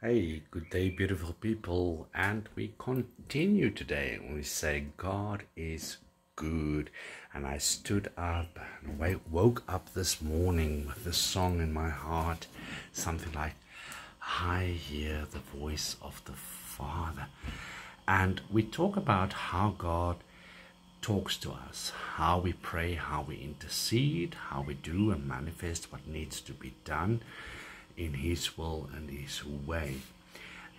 Hey, good day, beautiful people. And we continue today. We say, God is good. And I stood up and woke up this morning with this song in my heart. Something like, I hear the voice of the Father. And we talk about how God talks to us, how we pray, how we intercede, how we do and manifest what needs to be done in His will and His way.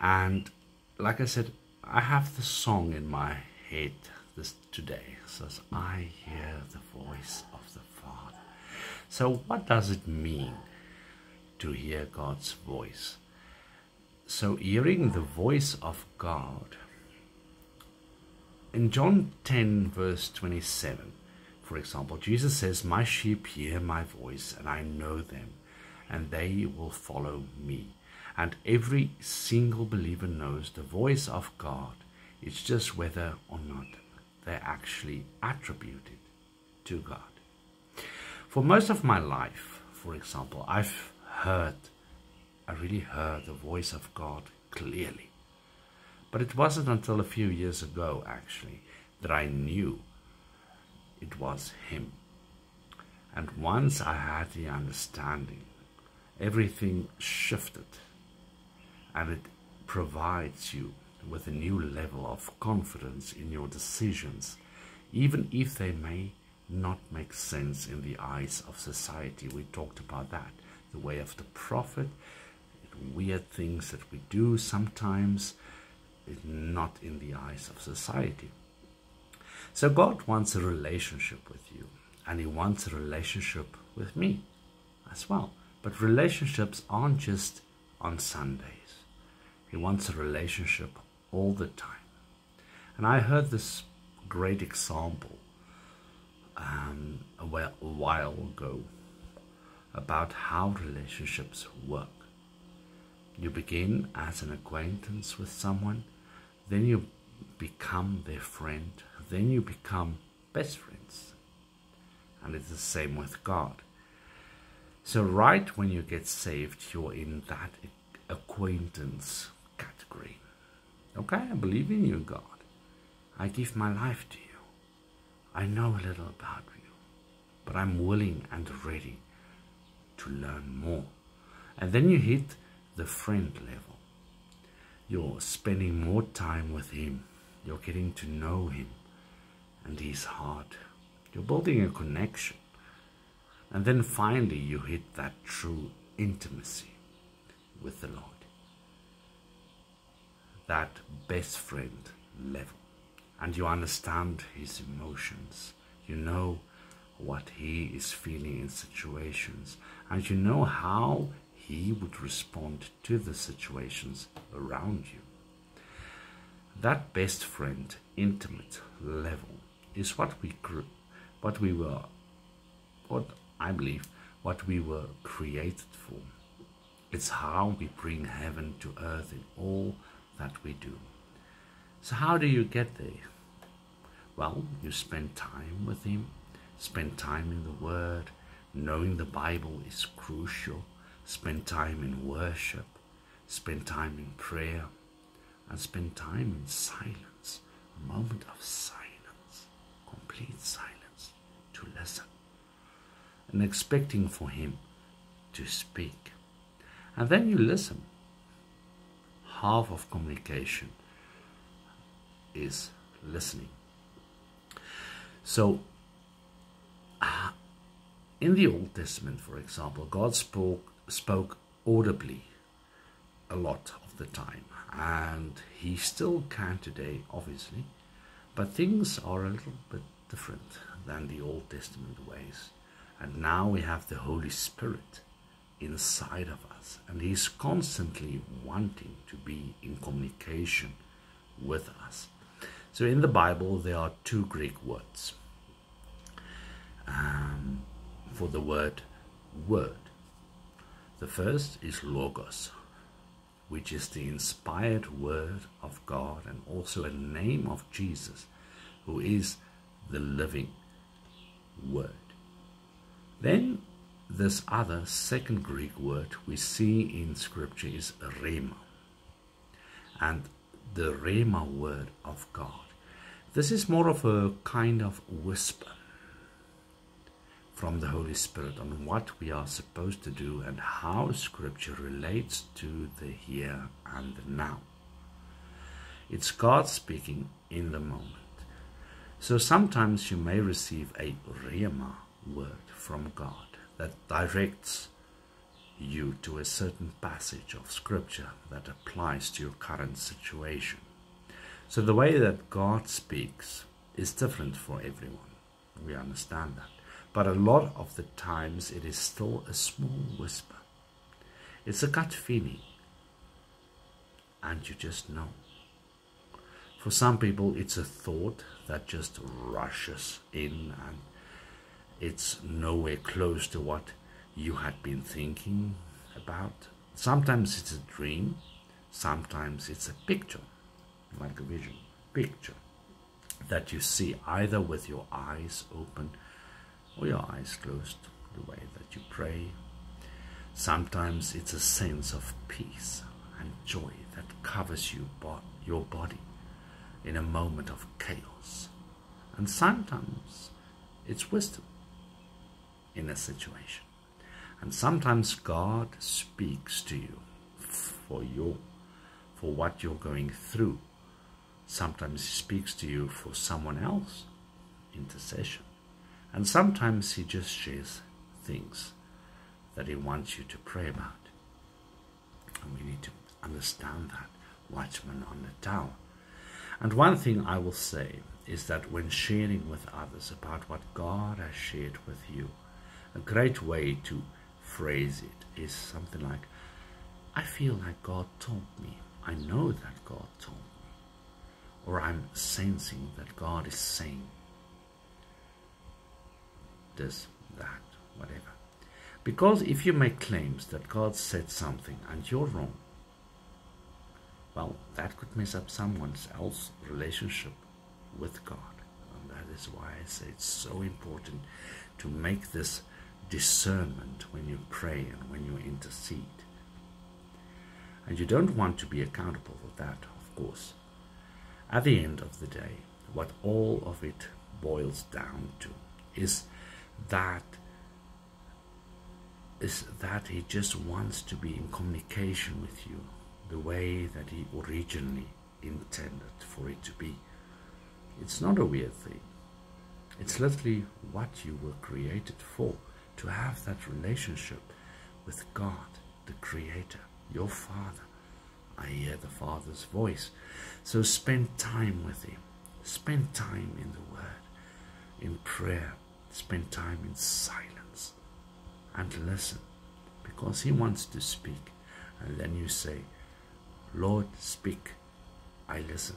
And like I said, I have the song in my head this today. It says, I hear the voice of the Father. So what does it mean to hear God's voice? So hearing the voice of God in John 10, verse 27, for example, Jesus says, My sheep hear my voice, and I know them, and they will follow me. And every single believer knows the voice of God. It's just whether or not they actually attribute it to God. For most of my life, for example, I've heard, I really heard the voice of God clearly. But it wasn't until a few years ago, actually, that I knew it was Him. And once I had the understanding, everything shifted and it provides you with a new level of confidence in your decisions, even if they may not make sense in the eyes of society. We talked about that. The way of the prophet, weird things that we do sometimes, not in the eyes of society. So God wants a relationship with you, and He wants a relationship with me as well. But relationships aren't just on Sundays. He wants a relationship all the time. And I heard this great example um, a while ago about how relationships work. You begin as an acquaintance with someone then you become their friend, then you become best friends. And it's the same with God. So, right when you get saved, you're in that acquaintance category. Okay, I believe in you, God. I give my life to you. I know a little about you, but I'm willing and ready to learn more. And then you hit the friend level. You're spending more time with Him. You're getting to know Him and His heart. You're building a connection. And then finally, you hit that true intimacy with the Lord. That best friend level. And you understand His emotions. You know what He is feeling in situations. And you know how he would respond to the situations around you. That best friend, intimate level is what we grew, what we were, what I believe, what we were created for. It's how we bring heaven to earth in all that we do. So, how do you get there? Well, you spend time with Him, spend time in the Word. Knowing the Bible is crucial spend time in worship, spend time in prayer, and spend time in silence, a moment of silence, complete silence, to listen, and expecting for Him to speak. And then you listen. Half of communication is listening. So, uh, in the Old Testament, for example, God spoke spoke audibly a lot of the time. And he still can today, obviously. But things are a little bit different than the Old Testament ways. And now we have the Holy Spirit inside of us. And he's constantly wanting to be in communication with us. So in the Bible, there are two Greek words um, for the word word. The first is Logos, which is the inspired word of God and also a name of Jesus, who is the living word. Then this other second Greek word we see in scripture is rhema, and the Rhema word of God. This is more of a kind of whisper from the Holy Spirit on what we are supposed to do and how Scripture relates to the here and the now. It's God speaking in the moment. So sometimes you may receive a Rhema word from God that directs you to a certain passage of Scripture that applies to your current situation. So the way that God speaks is different for everyone. We understand that. But a lot of the times it is still a small whisper. It's a gut feeling. And you just know. For some people, it's a thought that just rushes in and it's nowhere close to what you had been thinking about. Sometimes it's a dream, sometimes it's a picture, like a vision, picture that you see either with your eyes open or your eyes closed, the way that you pray. Sometimes it's a sense of peace and joy that covers you, your body in a moment of chaos. And sometimes it's wisdom in a situation. And sometimes God speaks to you for your for what you're going through. Sometimes he speaks to you for someone else, intercession. And sometimes he just shares things that he wants you to pray about. And we need to understand that. Watchman on the tower. And one thing I will say is that when sharing with others about what God has shared with you, a great way to phrase it is something like, I feel like God told me. I know that God told me. Or I'm sensing that God is saying this, that, whatever. Because if you make claims that God said something and you're wrong, well, that could mess up someone else's relationship with God. And that is why I say it's so important to make this discernment when you pray and when you intercede. And you don't want to be accountable for that, of course. At the end of the day, what all of it boils down to is that is that he just wants to be in communication with you the way that he originally intended for it to be. It's not a weird thing. It's literally what you were created for to have that relationship with God, the Creator, your Father. I hear the Father's voice. So spend time with Him. Spend time in the Word, in prayer. Spend time in silence and listen because He wants to speak. And then you say, Lord, speak. I listen.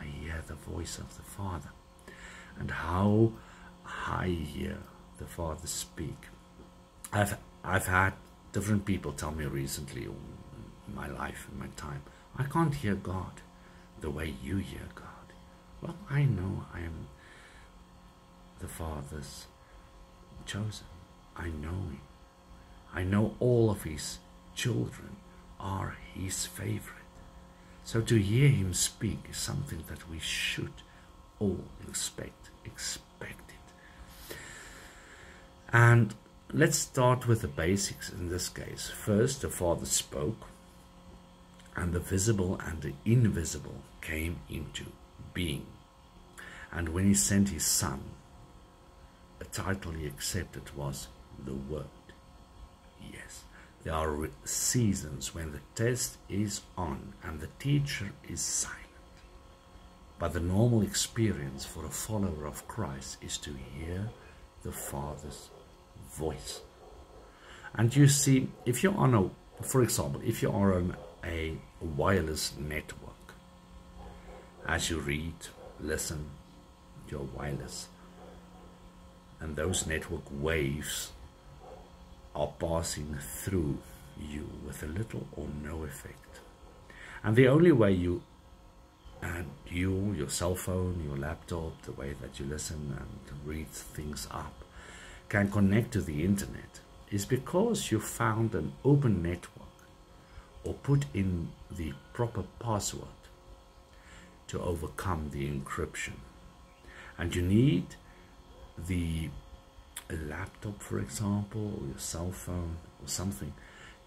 I hear the voice of the Father. And how I hear the Father speak I've I've had different people tell me recently in my life and my time I can't hear God the way you hear God. Well, I know I am the Father's chosen. I know Him. I know all of His children are His favorite. So to hear Him speak is something that we should all expect. Expect it. And let's start with the basics in this case. First, the Father spoke, and the visible and the invisible came into being. And when he sent his Son, a title he accepted was the Word. Yes, there are seasons when the test is on and the teacher is silent. But the normal experience for a follower of Christ is to hear the Father's voice. And you see, if you're on a, for example, if you are on a wireless network, as you read, listen, you're wireless, and those network waves are passing through you with a little or no effect. And the only way you and you, your cell phone, your laptop, the way that you listen and read things up can connect to the internet is because you found an open network or put in the proper password to overcome the encryption. And you need the laptop, for example, or your cell phone or something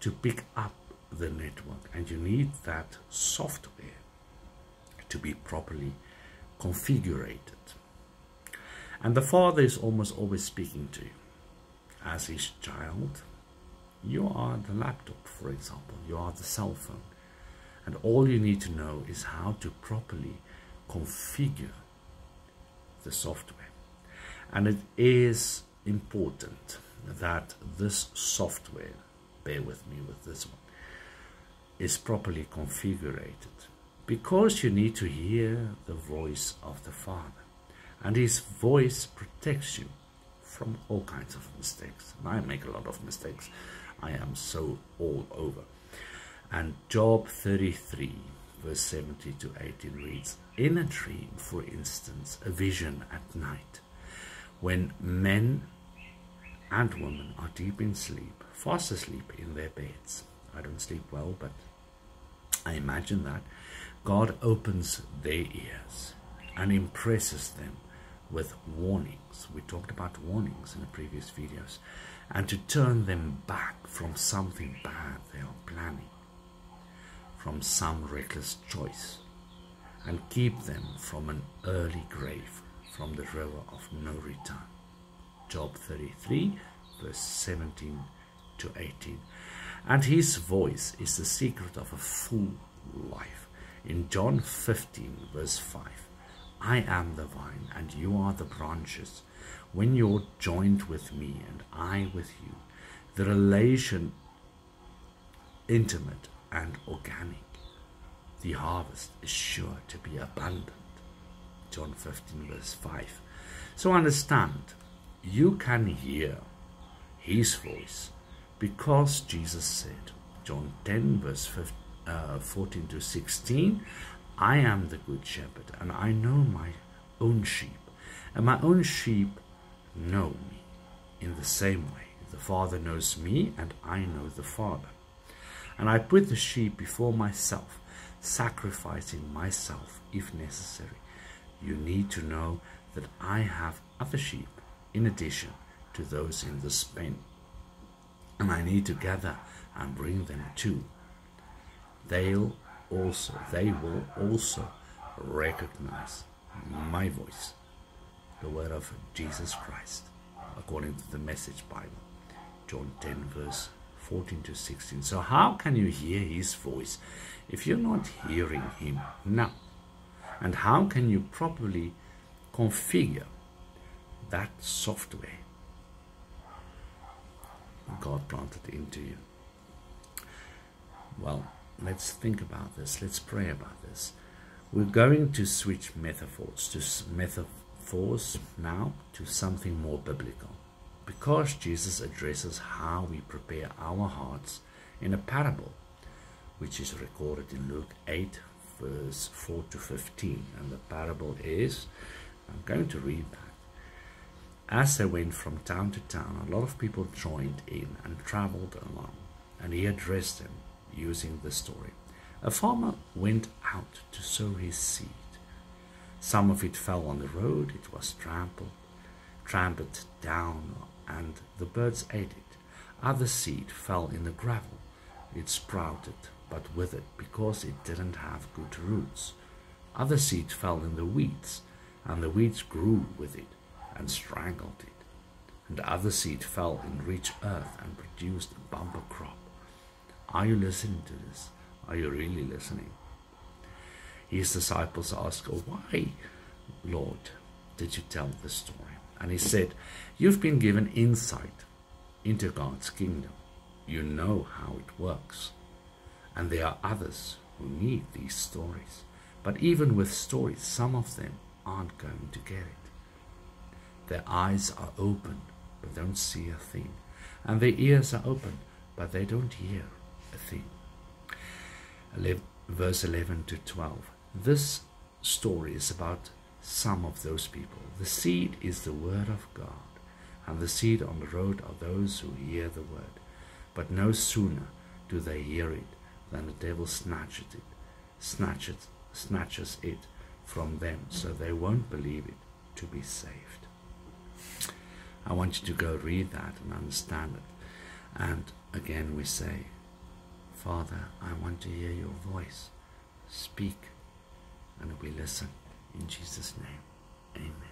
to pick up the network. And you need that software to be properly configured. And the Father is almost always speaking to you as his child. You are the laptop, for example. You are the cell phone. And all you need to know is how to properly configure the software. And it is important that this software, bear with me with this one, is properly configured because you need to hear the voice of the Father. And his voice protects you from all kinds of mistakes. And I make a lot of mistakes. I am so all over. And Job 33, verse 70 to 18 reads, In a dream, for instance, a vision at night, when men and women are deep in sleep, fast asleep in their beds. I don't sleep well, but I imagine that God opens their ears and impresses them with warnings. We talked about warnings in the previous videos. And to turn them back from something bad they are planning from some reckless choice and keep them from an early grave from the river of no return. Job 33, verse 17 to 18. And his voice is the secret of a full life. In John 15, verse 5, I am the vine and you are the branches. When you're joined with me and I with you, the relation intimate and organic. The harvest is sure to be abundant. John 15, verse 5. So understand, you can hear his voice because Jesus said, John 10, verse 15, uh, 14 to 16, I am the good shepherd, and I know my own sheep, and my own sheep know me in the same way. The Father knows me, and I know the Father. And I put the sheep before myself, sacrificing myself if necessary. You need to know that I have other sheep in addition to those in the pen. And I need to gather and bring them too. They'll also, they will also recognize my voice, the word of Jesus Christ, according to the Message Bible, John 10, verse 14 to 16. So, how can you hear his voice if you're not hearing him now? And how can you properly configure that software God planted into you? Well, let's think about this. Let's pray about this. We're going to switch metaphors to metaphors now to something more biblical. Because Jesus addresses how we prepare our hearts in a parable, which is recorded in Luke 8, verse 4 to 15. And the parable is, I'm going to read that. As they went from town to town, a lot of people joined in and traveled along, and he addressed them using the story. A farmer went out to sow his seed. Some of it fell on the road, it was trampled, trampled down, and the birds ate it. Other seed fell in the gravel. It sprouted, but withered because it didn't have good roots. Other seed fell in the weeds, and the weeds grew with it and strangled it. And other seed fell in rich earth and produced a bumper crop. Are you listening to this? Are you really listening? His disciples asked, Why, Lord, did you tell this story? And he said, You've been given insight into God's kingdom. You know how it works. And there are others who need these stories. But even with stories, some of them aren't going to get it. Their eyes are open, but don't see a thing. And their ears are open, but they don't hear thing. 11, verse 11 to 12. This story is about some of those people. The seed is the word of God, and the seed on the road are those who hear the word. But no sooner do they hear it than the devil snatches it, snatches, snatches it from them, so they won't believe it to be saved. I want you to go read that and understand it. And again, we say, Father, I want to hear your voice. Speak, and we listen. In Jesus' name, amen.